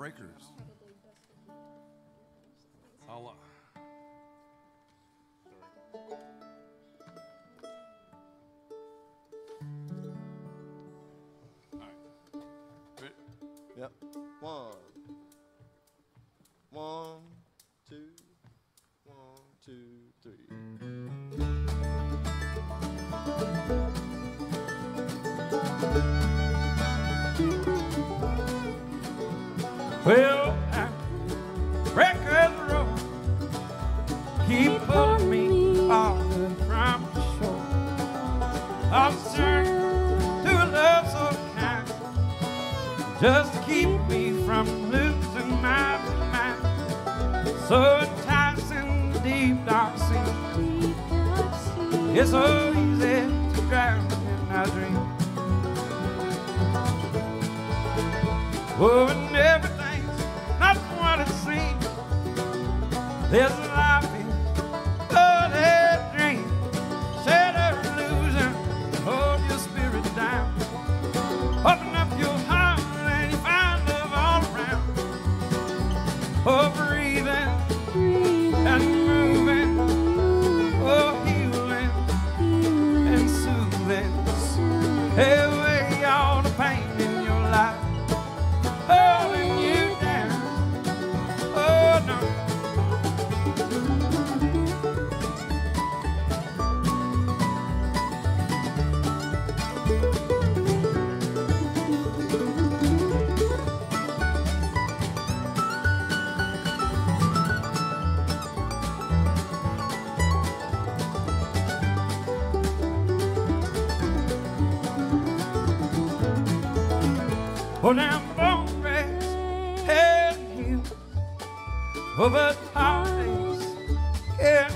breakers. Well, I breakers roll, keep pulling me off from the shore. I'm turned to love so kind, just to keep me from losing my mind. So enticing, the deep dark sea. It's so easy to drown in our dreams. Oh, and A life Well, I'm gonna raise hell over. Yeah.